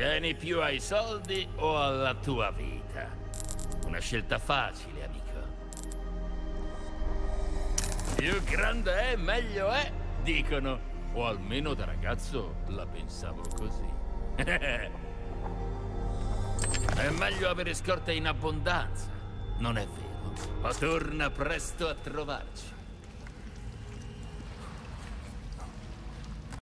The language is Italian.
Tieni più ai soldi o alla tua vita? Una scelta facile, amico. Più grande è, meglio è, dicono. O almeno da ragazzo la pensavo così. è meglio avere scorte in abbondanza, non è vero? Ma torna presto a trovarci.